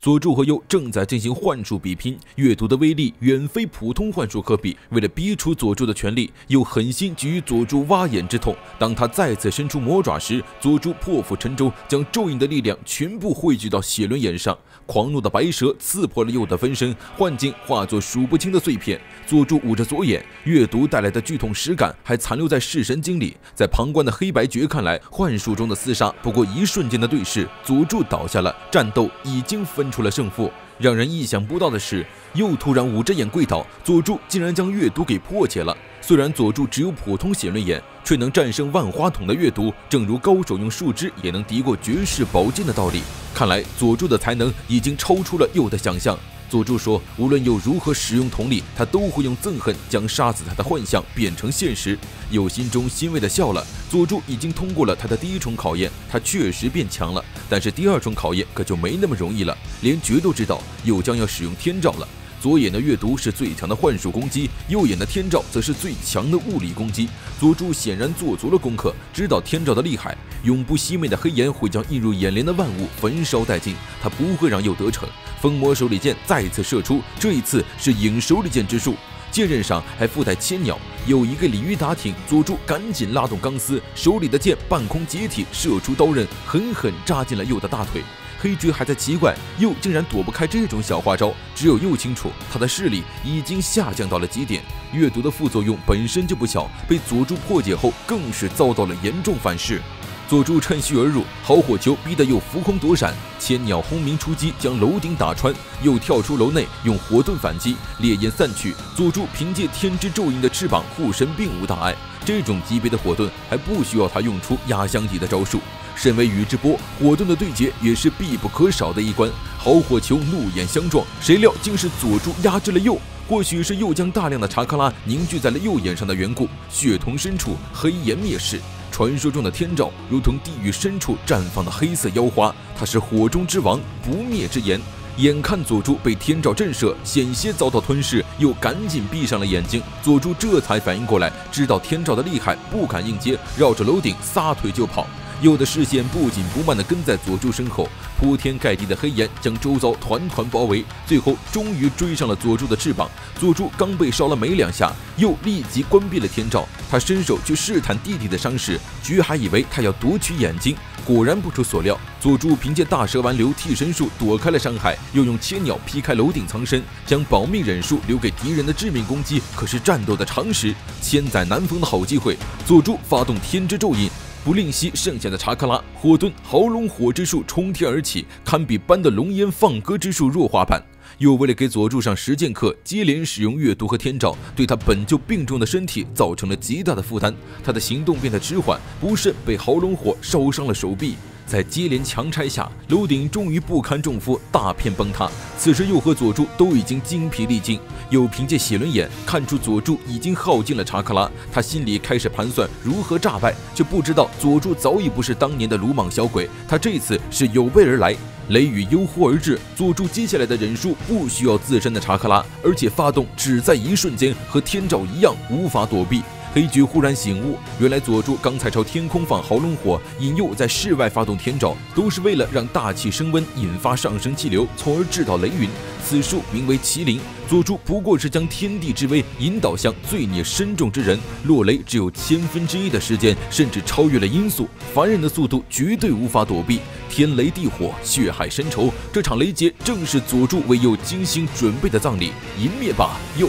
佐助和鼬正在进行幻术比拼，月读的威力远非普通幻术可比。为了逼出佐助的全力，又狠心给予佐助挖眼之痛。当他再次伸出魔爪时，佐助破釜沉舟，将咒印的力量全部汇聚到血轮眼上。狂怒的白蛇刺破了鼬的分身，幻境化作数不清的碎片。佐助捂着左眼，月读带来的剧痛实感还残留在视神经里。在旁观的黑白绝看来，幻术中的厮杀不过一瞬间的对视，佐助倒下了，战斗已经分。出了胜负。让人意想不到的是，又突然捂着眼跪倒，佐助竟然将月毒给破解了。虽然佐助只有普通写轮眼，却能战胜万花筒的阅读，正如高手用树枝也能敌过绝世宝剑的道理。看来佐助的才能已经超出了鼬的想象。佐助说：“无论鼬如何使用瞳力，他都会用憎恨将杀死他的幻象变成现实。”鼬心中欣慰的笑了。佐助已经通过了他的第一重考验，他确实变强了。但是第二重考验可就没那么容易了。连绝都知道鼬将要使用天照了。左眼的阅读是最强的幻术攻击，右眼的天照则是最强的物理攻击。佐助显然做足了功课，知道天照的厉害。永不熄灭的黑炎会将映入眼帘的万物焚烧殆尽，他不会让鼬得逞。风魔手里剑再次射出，这一次是影手里剑之术，剑刃上还附带千鸟，有一个鲤鱼打挺。佐助赶紧拉动钢丝，手里的剑半空解体，射出刀刃，狠狠扎进了鼬的大腿。黑菊还在奇怪，鼬竟然躲不开这种小花招。只有鼬清楚，他的视力已经下降到了极点。阅读的副作用本身就不小，被佐助破解后，更是遭到了严重反噬。佐助趁虚而入，好火球逼得又浮空躲闪，千鸟轰鸣出击，将楼顶打穿。又跳出楼内，用火盾反击，烈焰散去。佐助凭借天之咒印的翅膀护身，并无大碍。这种级别的火盾还不需要他用出压箱底的招数。身为宇智波，火盾的对决也是必不可少的一关。好火球怒眼相撞，谁料竟是佐助压制了鼬。或许是又将大量的查克拉凝聚在了右眼上的缘故，血瞳深处黑炎灭世。传说中的天照，如同地狱深处绽放的黑色妖花，它是火中之王，不灭之炎。眼看佐助被天照震慑，险些遭到吞噬，又赶紧闭上了眼睛。佐助这才反应过来，知道天照的厉害，不敢硬接，绕着楼顶撒腿就跑。鼬的视线不紧不慢地跟在佐助身后，铺天盖地的黑炎将周遭团团包围，最后终于追上了佐助的翅膀。佐助刚被烧了没两下，鼬立即关闭了天照。他伸手去试探弟弟的伤势，菊还以为他要夺取眼睛，果然不出所料，佐助凭借大蛇丸流替身术躲开了伤害，又用千鸟劈开楼顶藏身，将保命忍术留给敌人的致命攻击可是战斗的常识，千载难逢的好机会。佐助发动天之咒印。不吝惜剩下的查克拉，火遁豪龙火之术冲天而起，堪比般的龙烟放歌之术弱化版。又为了给佐助上实践课，接连使用月读和天照，对他本就病重的身体造成了极大的负担，他的行动变得迟缓，不慎被豪龙火烧伤了手臂。在接连强拆下，楼顶终于不堪重负，大片崩塌。此时又和佐助都已经精疲力尽，又凭借血轮眼看出佐助已经耗尽了查克拉，他心里开始盘算如何诈败，却不知道佐助早已不是当年的鲁莽小鬼，他这次是有备而来。雷雨悠忽而至，佐助接下来的忍术不需要自身的查克拉，而且发动只在一瞬间，和天照一样无法躲避。黑菊忽然醒悟，原来佐助刚才朝天空放豪龙火，引诱在室外发动天照，都是为了让大气升温，引发上升气流，从而制造雷云。此术名为麒麟。佐助不过是将天地之威引导向罪孽深重之人，落雷只有千分之一的时间，甚至超越了音速，凡人的速度绝对无法躲避。天雷地火，血海深仇，这场雷劫正是佐助为鼬精心准备的葬礼。迎灭吧，鼬！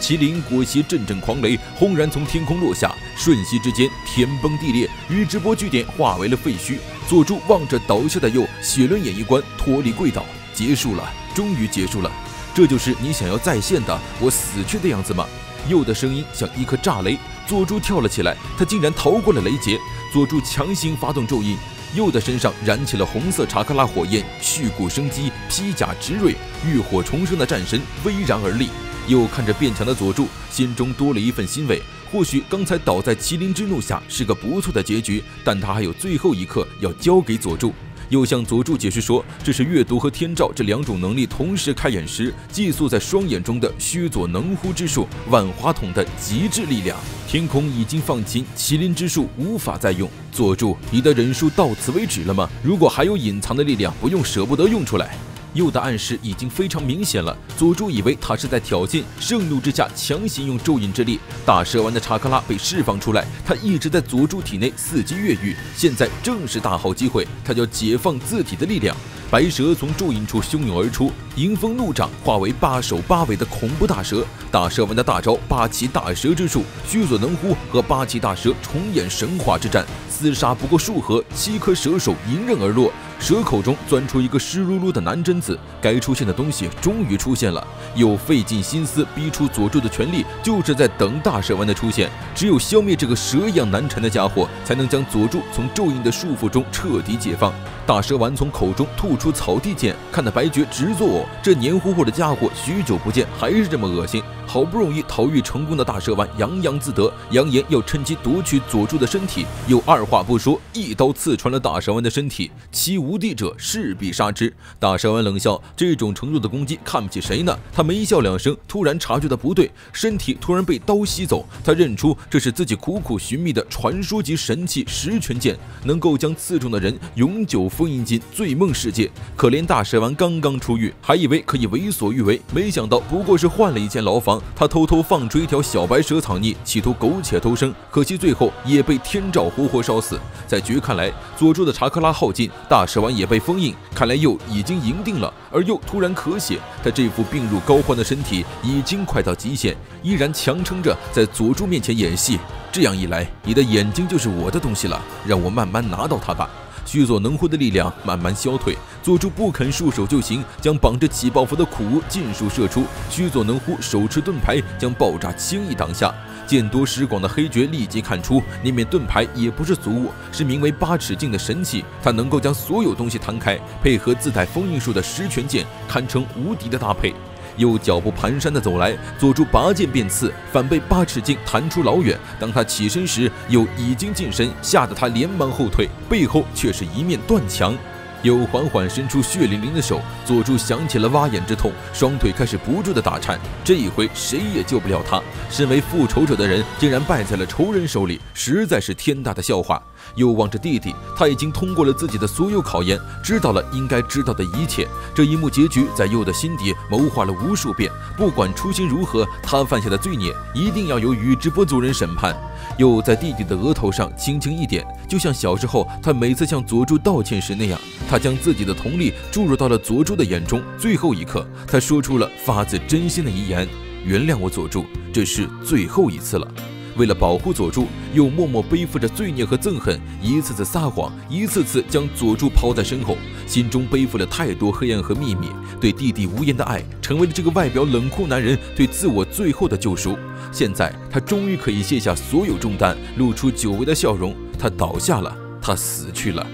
麒麟裹挟阵阵狂雷，轰然从天空落下，瞬息之间天崩地裂，宇智波据点化为了废墟。佐助望着倒下的鼬，血轮眼一关，脱离跪倒，结束了，终于结束了。这就是你想要再现的我死去的样子吗？鼬的声音像一颗炸雷。佐助跳了起来，他竟然逃过了雷劫。佐助强行发动咒印，鼬的身上燃起了红色查克拉火焰，续骨生机，披甲直锐，浴火重生的战神巍然而立。鼬看着变强的佐助，心中多了一份欣慰。或许刚才倒在麒麟之怒下是个不错的结局，但他还有最后一刻要交给佐助。又向佐助解释说，这是月读和天照这两种能力同时开眼时，寄宿在双眼中的须佐能乎之术，万花筒的极致力量。天空已经放晴，麒麟之术无法再用。佐助，你的忍术到此为止了吗？如果还有隐藏的力量，不用舍不得用出来。右的暗示已经非常明显了。佐助以为他是在挑衅，盛怒之下强行用咒印之力，大蛇丸的查克拉被释放出来。他一直在佐助体内伺机越狱，现在正是大好机会，他要解放自体的力量。白蛇从咒印处汹涌而出，迎风怒掌，化为八首八尾的恐怖大蛇。大蛇丸的大招八岐大蛇之术，须佐能乎和八岐大蛇重演神话之战，厮杀不过数合，七颗蛇首迎刃而落。蛇口中钻出一个湿漉漉的男贞子，该出现的东西终于出现了。又费尽心思逼出佐助的全力，就是在等大蛇丸的出现。只有消灭这个蛇一样难缠的家伙，才能将佐助从咒印的束缚中彻底解放。大蛇丸从口中吐出草地剑，看得白绝直作呕。这黏糊糊的家伙，许久不见还是这么恶心。好不容易逃狱成功的大蛇丸洋洋自得，扬言要趁机夺取佐助的身体，又二话不说，一刀刺穿了大蛇丸的身体。其无敌者势必杀之。大蛇丸冷笑，这种程度的攻击看不起谁呢？他没笑两声，突然察觉到不对，身体突然被刀吸走。他认出这是自己苦苦寻觅的传说级神器十拳剑，能够将刺中的人永久封印进醉梦世界。可怜大蛇丸刚刚出狱，还以为可以为所欲为，没想到不过是换了一间牢房。他偷偷放出一条小白蛇藏匿，企图苟且偷生，可惜最后也被天照活活烧死。在菊看来，佐助的查克拉耗尽，大蛇丸也被封印，看来鼬已经赢定了。而鼬突然咳血，他这副病入膏肓的身体已经快到极限，依然强撑着在佐助面前演戏。这样一来，你的眼睛就是我的东西了，让我慢慢拿到它吧。须佐能乎的力量慢慢消退，佐助不肯束手就擒，将绑着起爆符的苦无尽数射出。须佐能乎手持盾牌，将爆炸轻易挡下。见多识广的黑绝立即看出，那面盾牌也不是俗物，是名为八尺镜的神器，它能够将所有东西摊开，配合自带封印术的十拳剑，堪称无敌的搭配。又脚步蹒跚的走来，佐助拔剑便刺，反被八尺镜弹出老远。当他起身时，又已经近身，吓得他连忙后退，背后却是一面断墙。又缓缓伸出血淋淋的手，佐助想起了挖眼之痛，双腿开始不住的打颤。这一回谁也救不了他，身为复仇者的人竟然败在了仇人手里，实在是天大的笑话。又望着弟弟，他已经通过了自己的所有考验，知道了应该知道的一切。这一幕结局在佑的心底谋划了无数遍，不管初心如何，他犯下的罪孽一定要由宇智波族人审判。又在弟弟的额头上轻轻一点，就像小时候他每次向佐助道歉时那样，他将自己的瞳力注入到了佐助的眼中。最后一刻，他说出了发自真心的遗言：“原谅我，佐助，这是最后一次了。”为了保护佐助，又默默背负着罪孽和憎恨，一次次撒谎，一次次将佐助抛在身后，心中背负了太多黑暗和秘密。对弟弟无言的爱，成为了这个外表冷酷男人对自我最后的救赎。现在，他终于可以卸下所有重担，露出久违的笑容。他倒下了，他死去了。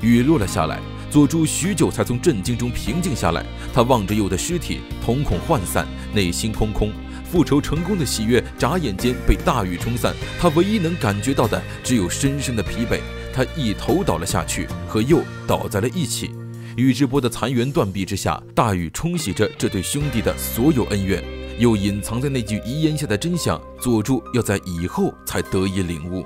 雨落了下来，佐助许久才从震惊中平静下来。他望着鼬的尸体，瞳孔涣散，内心空空。复仇成功的喜悦，眨眼间被大雨冲散。他唯一能感觉到的，只有深深的疲惫。他一头倒了下去，和鼬倒在了一起。宇智波的残垣断壁之下，大雨冲洗着这对兄弟的所有恩怨，又隐藏在那句遗言下的真相，佐助要在以后才得以领悟。